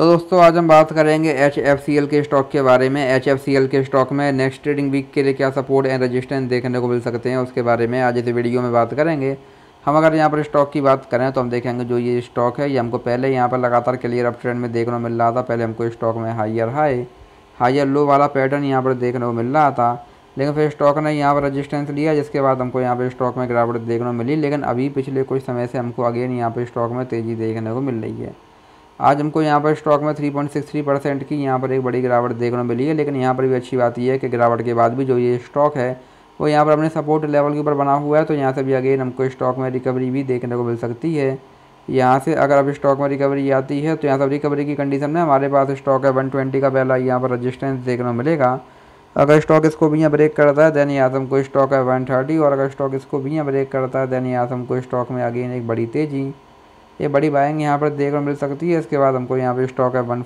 तो दोस्तों, आज हम बात करेंगे एल के स्टॉक के बारे में। एल के स्टॉक में नेक्स्ट ट्रेडिंग वीक के लिए क्या सपोर्ट एंड रजिस्टेंस देखने को मिल सकते हैं, उसके बारे में आज इस वीडियो में बात करेंगे। हम अगर यहाँ पर स्टॉक की बात करें तो हम देखेंगे जो ये स्टॉक है, ये हमको पहले यहाँ पर लगातार क्लियर अप ट्रेंड में देखने को मिल रहा था। पहले हमको स्टॉक में हाइयर हाई हाइयर लो वाला पैटर्न यहाँ पर देखने को मिल रहा था। लेकिन फिर स्टॉक ने यहाँ पर रजिस्टेंस लिया, जिसके बाद हमको यहाँ पर स्टॉक में गिरावट देखने को मिली। लेकिन अभी पिछले कुछ समय से हमको अगेन यहाँ पर स्टॉक में तेज़ी देखने को मिल रही है। आज हमको यहाँ पर स्टॉक में 3.63 परसेंट की यहाँ पर एक बड़ी गिरावट देखने को मिली है, लेकिन यहाँ पर भी अच्छी बात यह है कि गिरावट के बाद भी जो ये स्टॉक है, वो यहाँ पर अपने सपोर्ट लेवल के ऊपर बना हुआ है तो यहाँ से भी अगेन हमको स्टॉक में रिकवरी भी देखने को मिल सकती है। यहाँ से अगर अब स्टॉक में रिकवरी आती है तो यहाँ से रिकवरी की कंडीशन में हमारे पास स्टॉक है वन का पहला यहाँ पर रजिस्टेंस देखने को मिलेगा। अगर स्टॉक इसको भी यहाँ ब्रेक करता है दैन यहाँ से हमको स्टॉक है वन और अगर स्टॉक इसको भी यहाँ ब्रेक करता है दैन यहाँ से हमको स्टॉक में अगेन एक बड़ी तेज़ी। ये बड़ी बाइंग यहाँ पर देखने मिल सकती है। इसके बाद हमको यहाँ पर स्टॉक है वन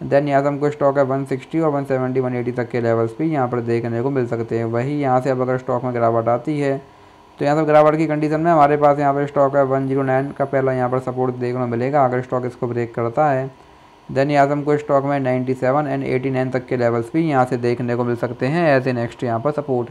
देन यहाँ से हमको स्टॉक है वन सिक्सटी और वन सेवेंटी वन एटी तक के लेवल्स भी यहाँ पर देखने को मिल सकते हैं। वही यहाँ से अब अगर स्टॉक में गिरावट आती है तो यहाँ से गिरावट की कंडीशन में हमारे पास यहाँ पर स्टॉक है वन ज़ीरो नाइन का पहला यहाँ पर सपोर्ट देखने को मिलेगा। अगर स्टॉक इसको ब्रेक करता है देन यहाँ से हमको स्टॉक में ninety seven and eighty nine तक के लेवल्स भी यहाँ से देखने को मिल सकते हैं। एज ए नेक्स्ट यहाँ पर सपोर्ट